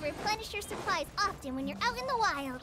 to replenish your supplies often when you're out in the wild.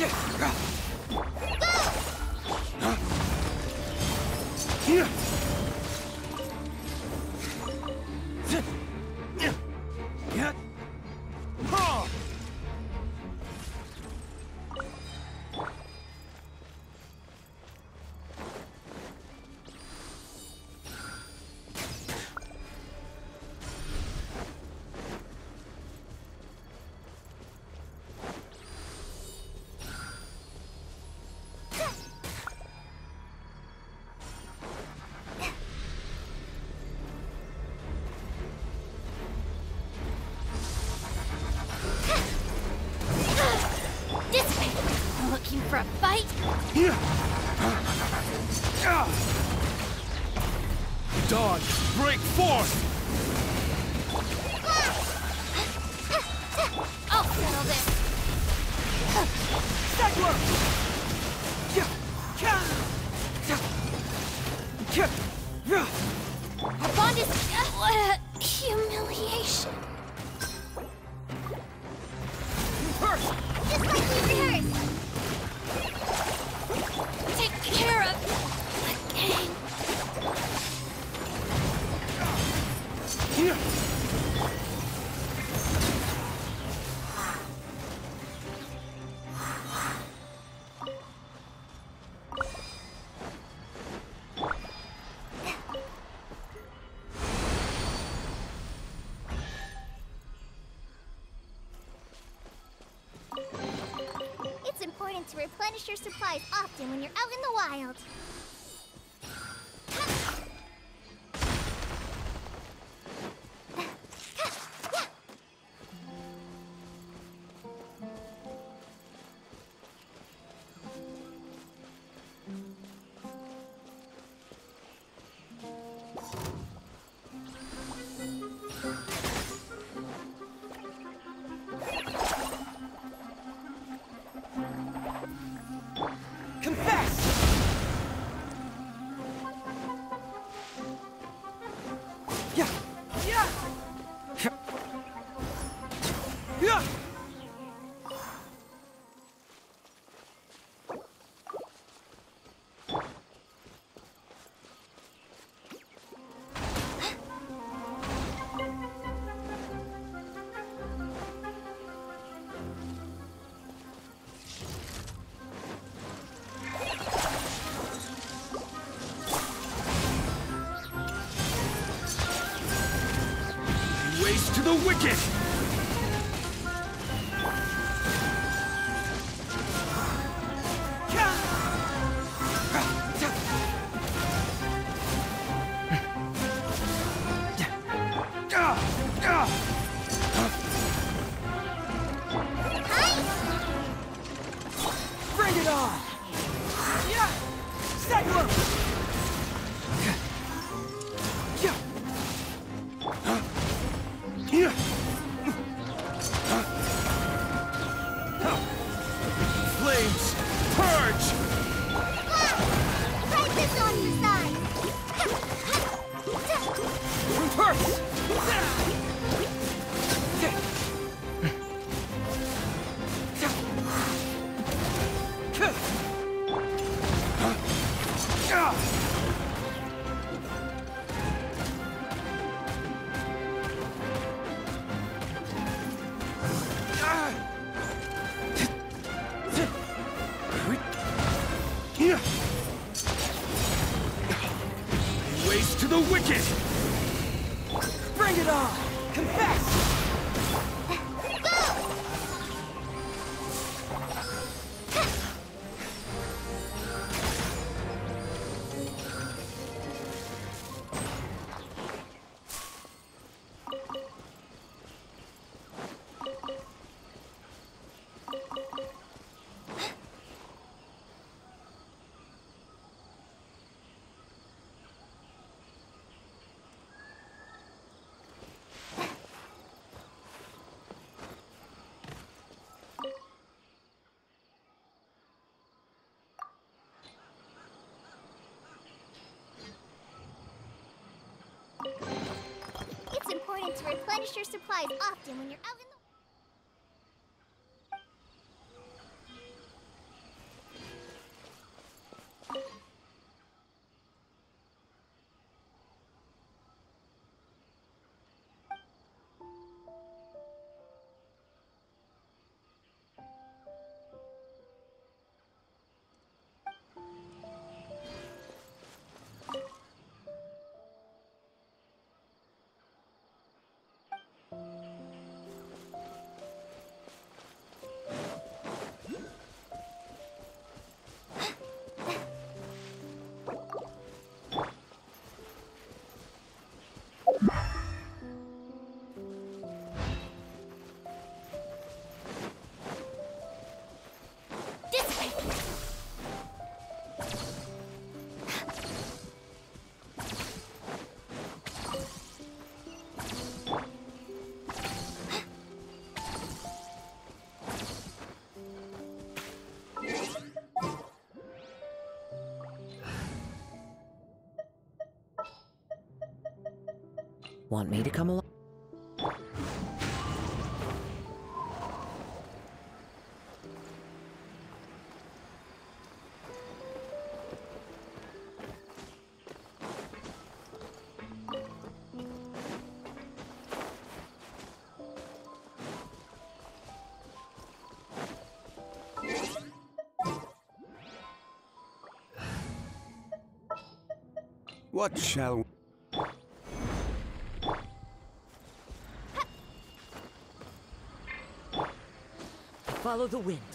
Yeah. to replenish your supplies often when you're out in the wild. 音乐 to replenish your supplies often when you're out Want me to come along? What shall... Follow the wind.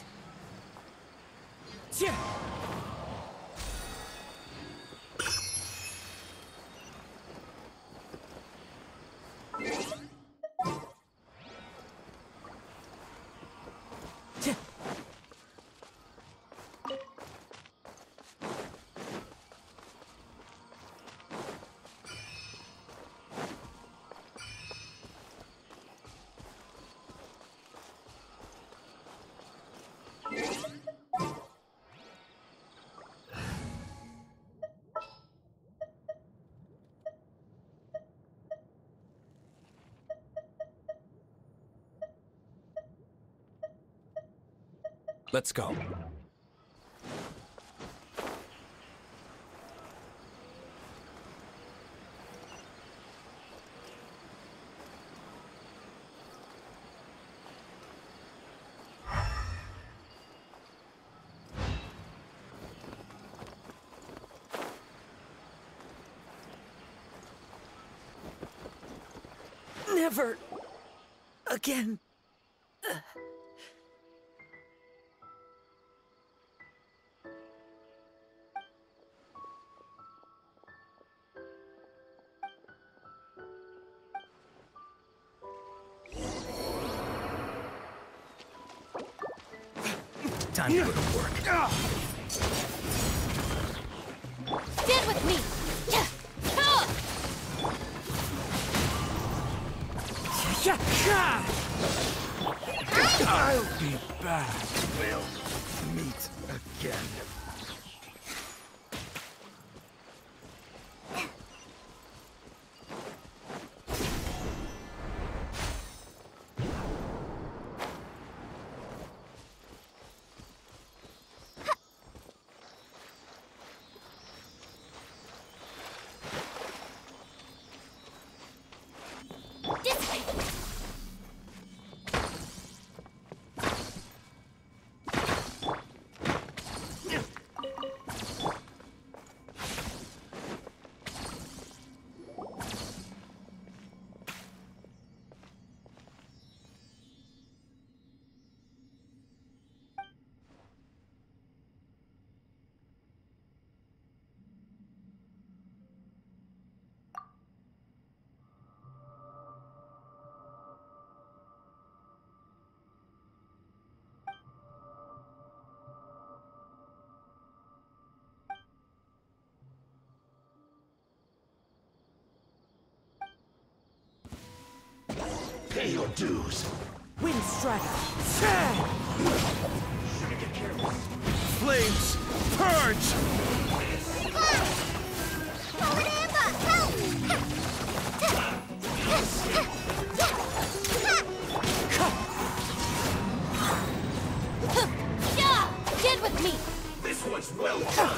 Let's go. Never again. Time to go to work. Stand with me. Pay your dues. Wind strike. Flames, purge! Forward amber! Help! Yeah! Get with me! This one's well done.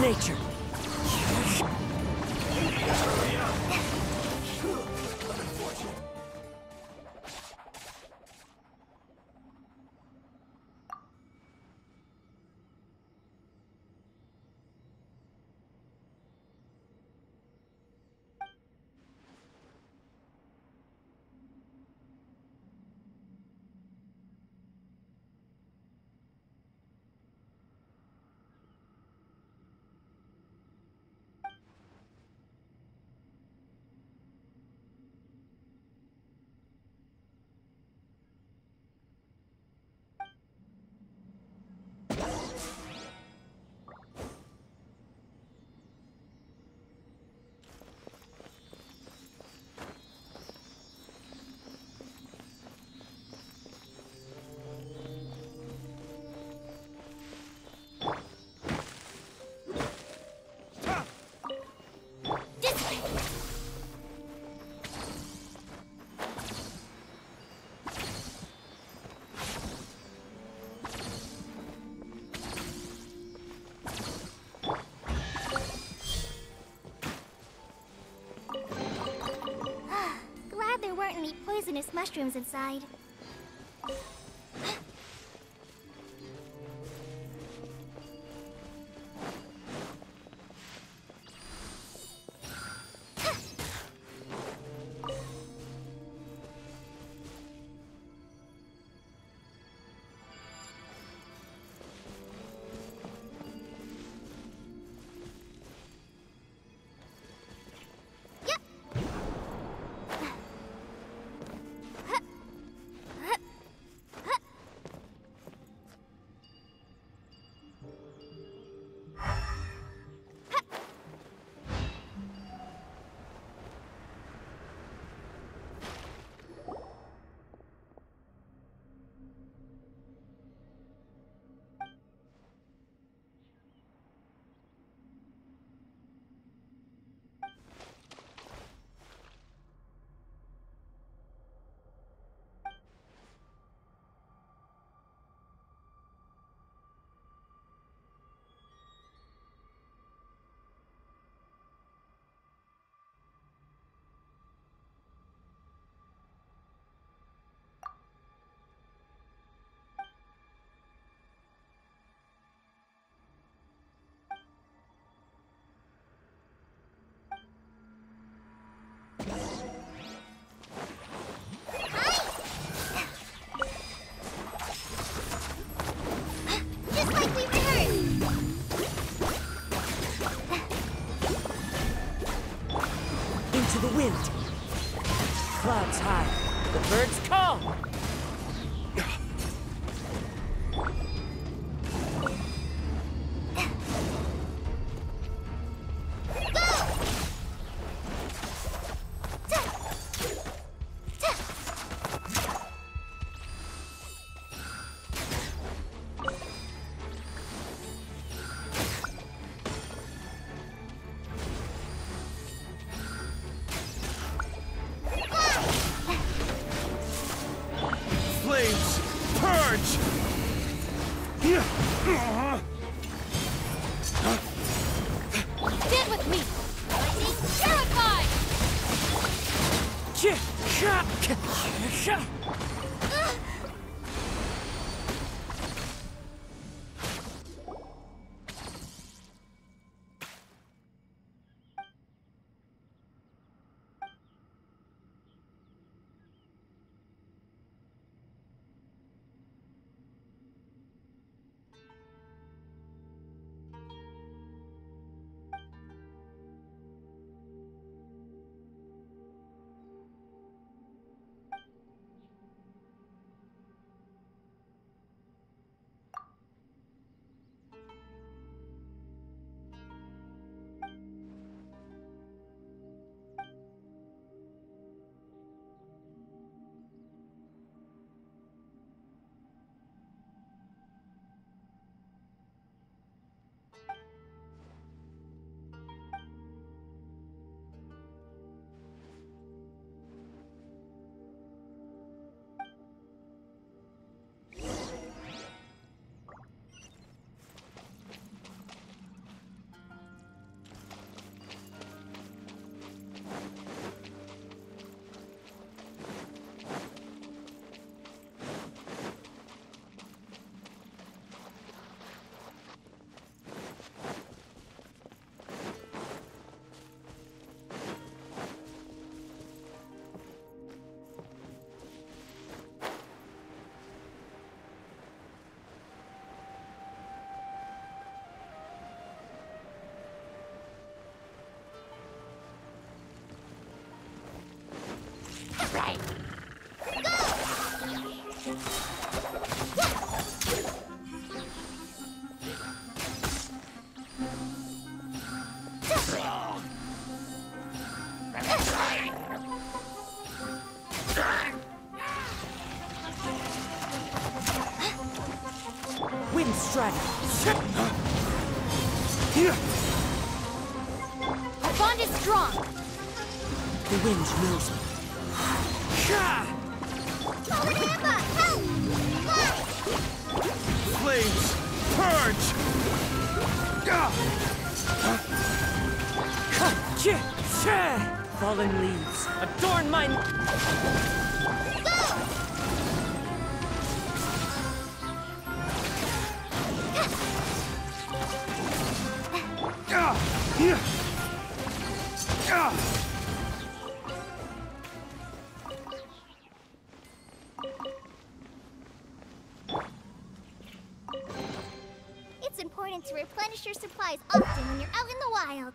Nature. Poisonous mushrooms inside. Clouds high. The birds call. The wind important to replenish your supplies often when you're out in the wild.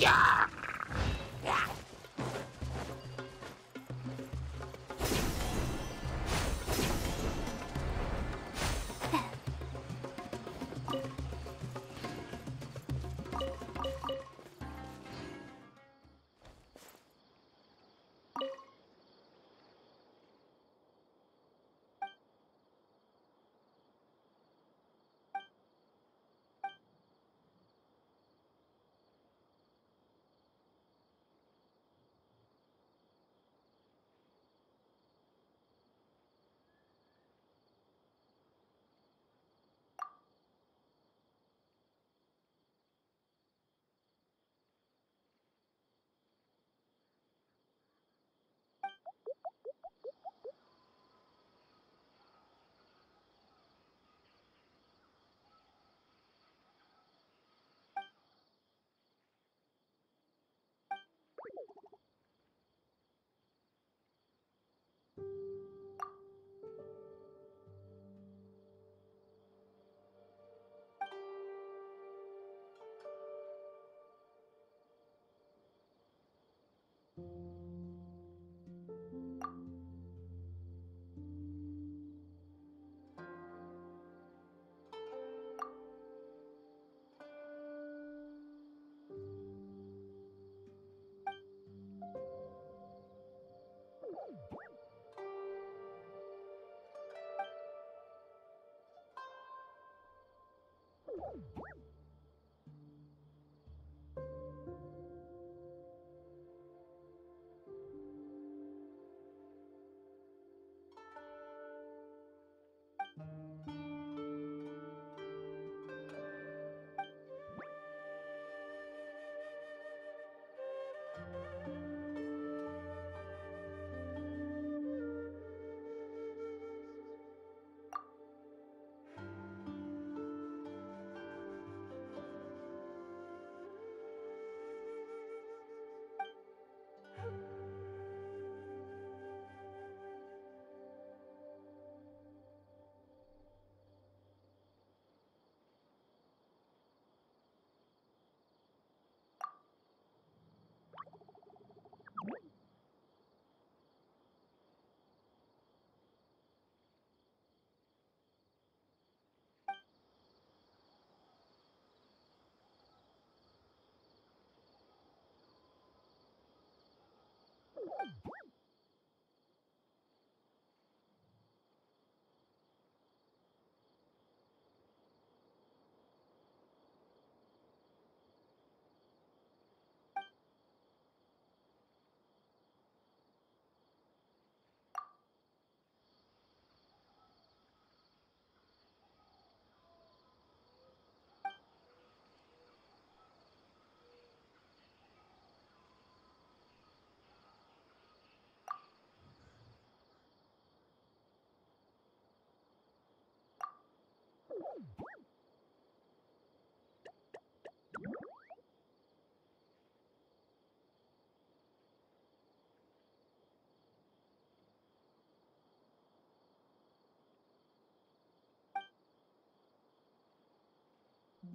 Yeah! Woo!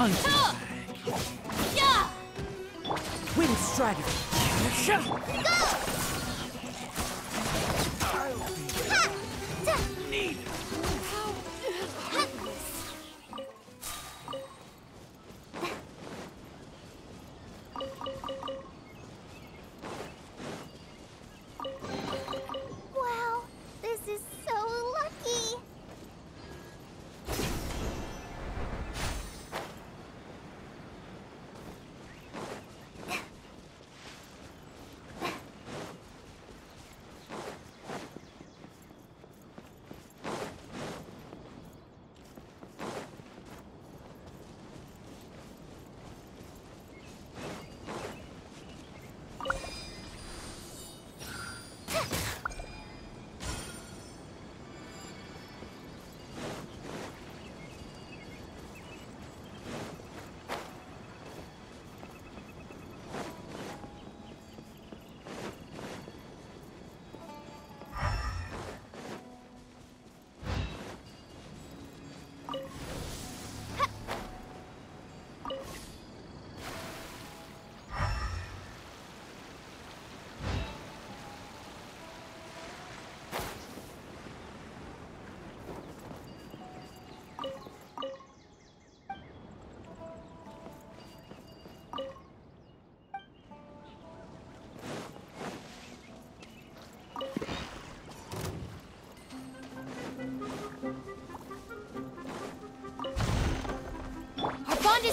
A new punching Ah!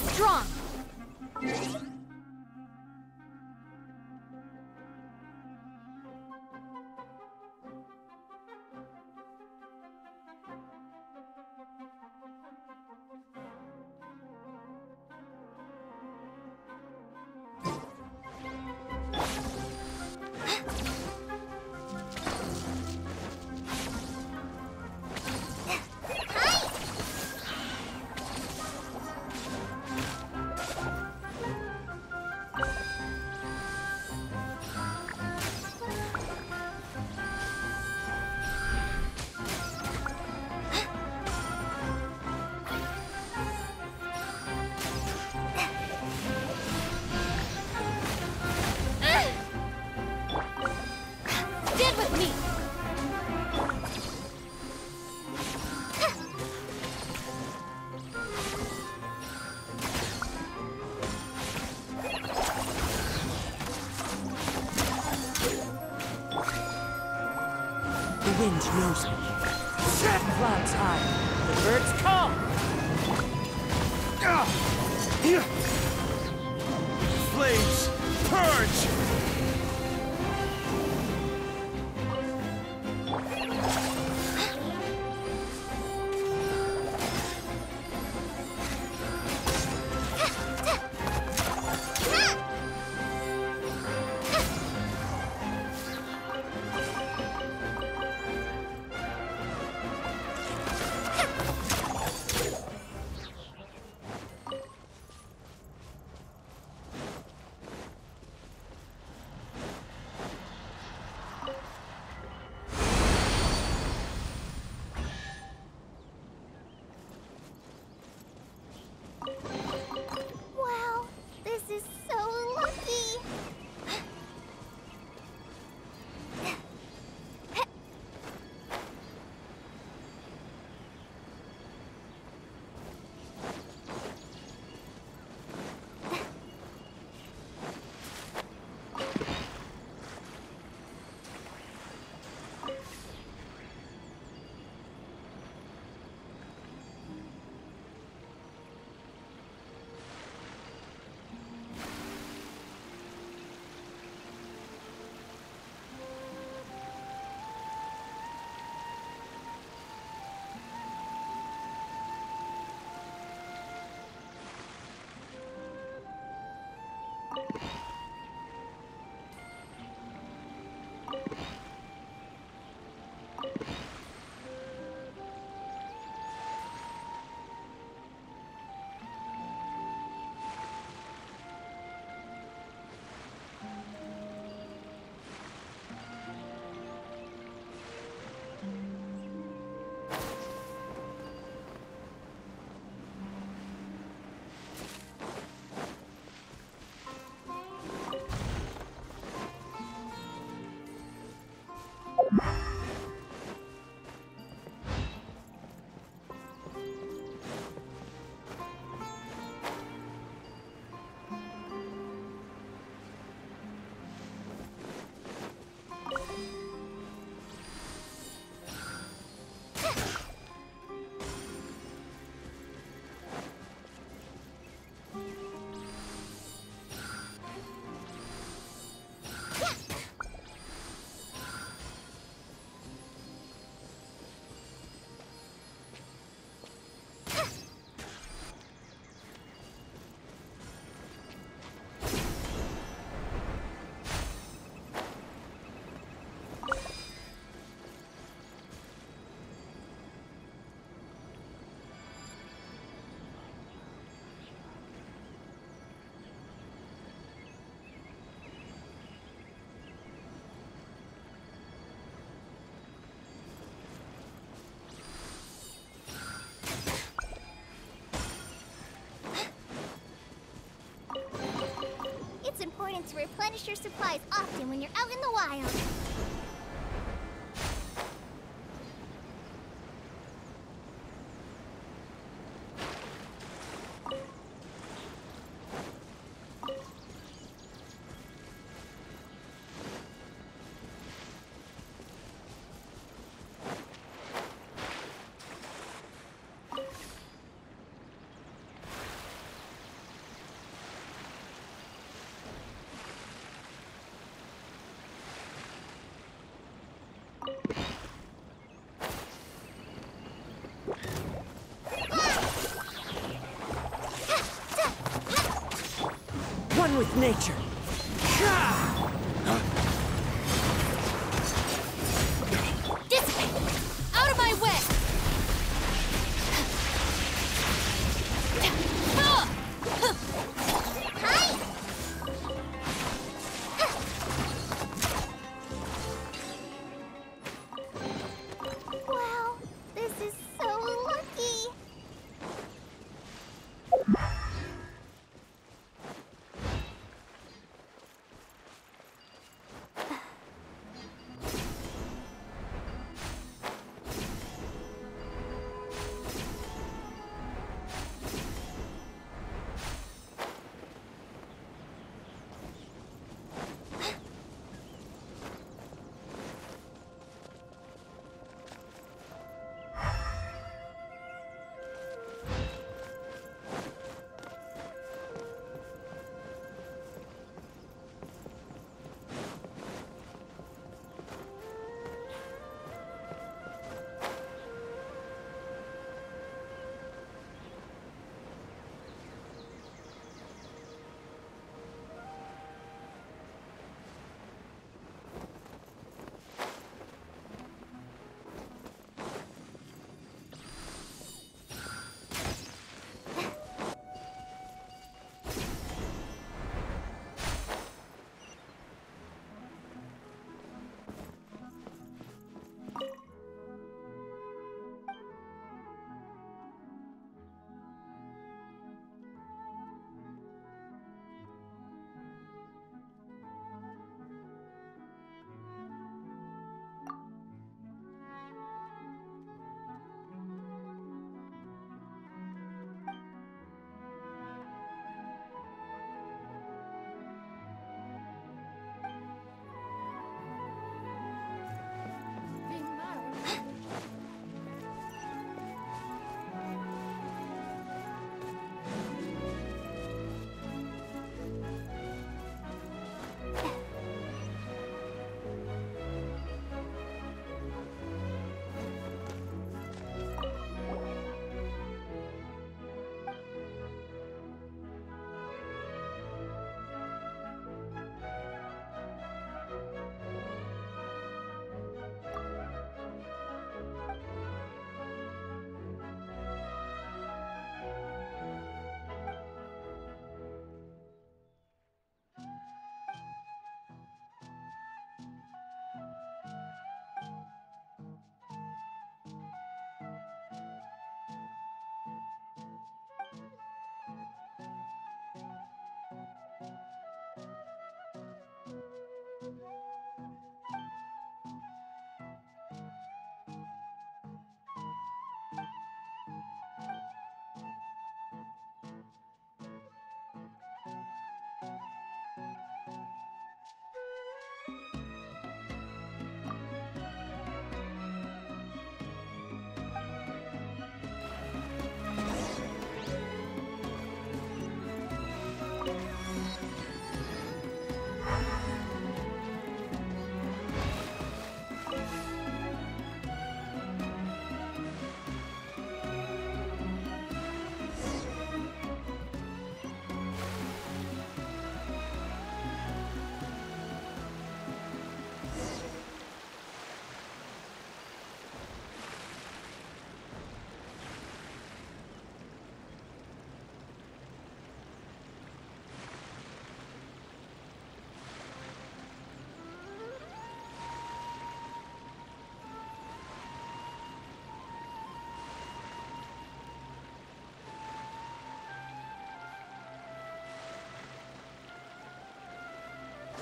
Strong! Important to replenish your supplies often when you're out in the wild. One with nature.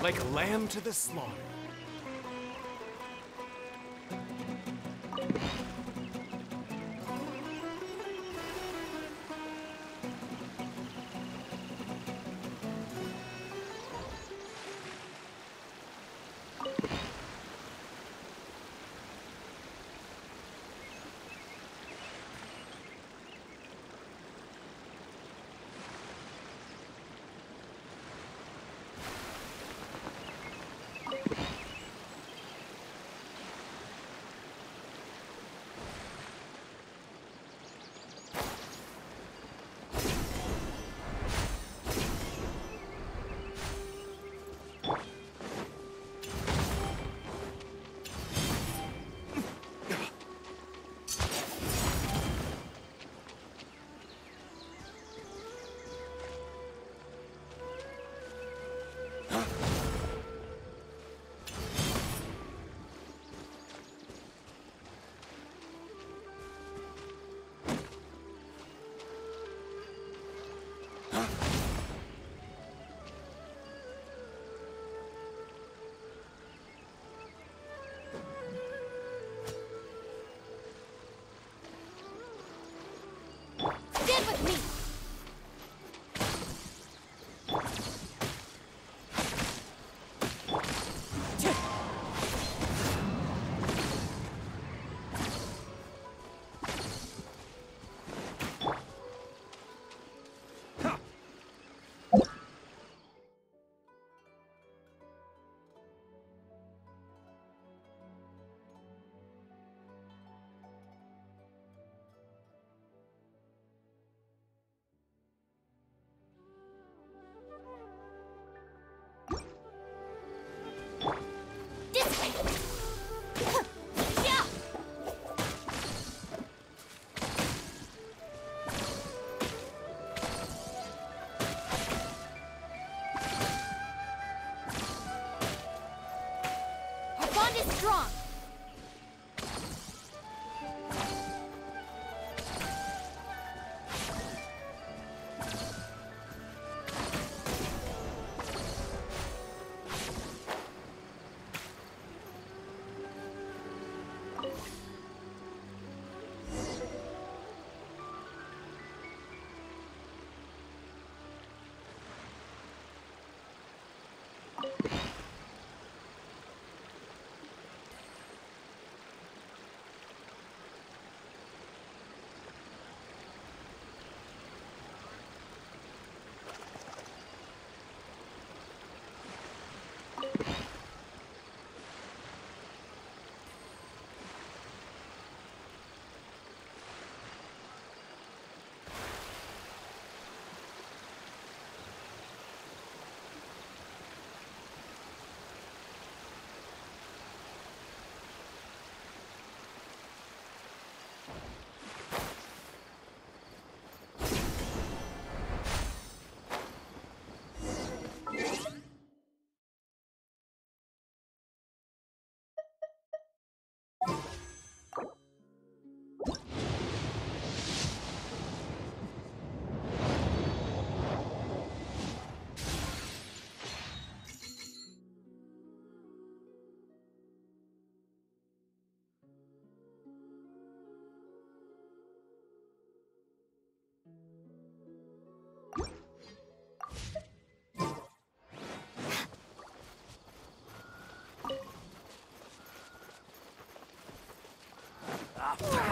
Like a lamb to the slaughter. With me! Is strong!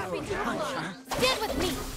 Stand with me!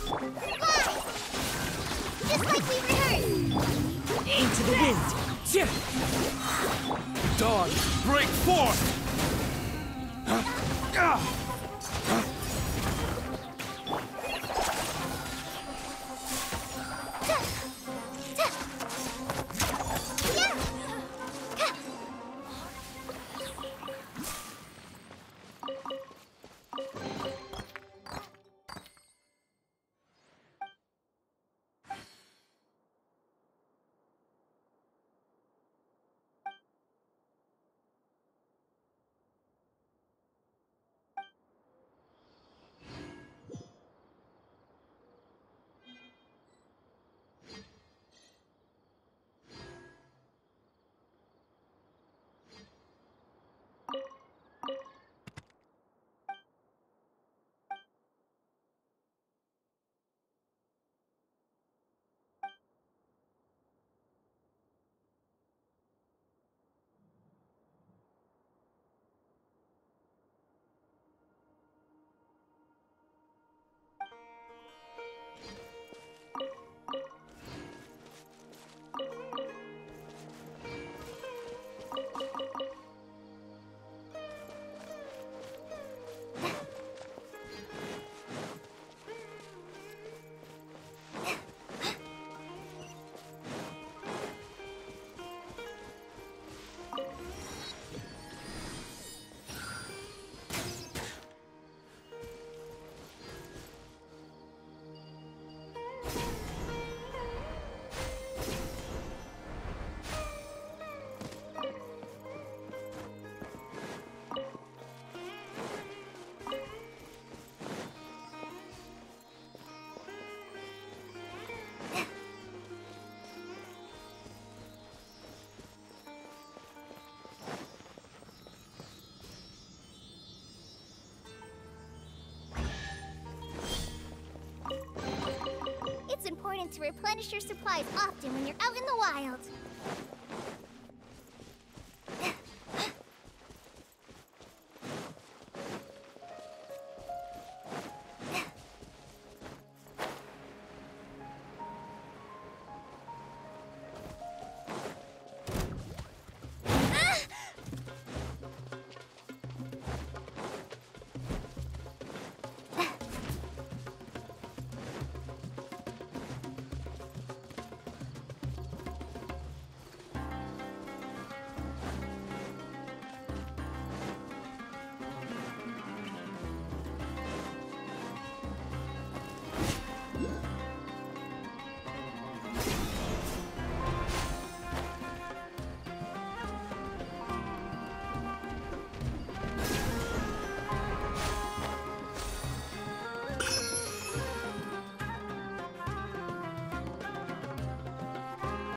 To replenish your supplies often when you're out in the wild.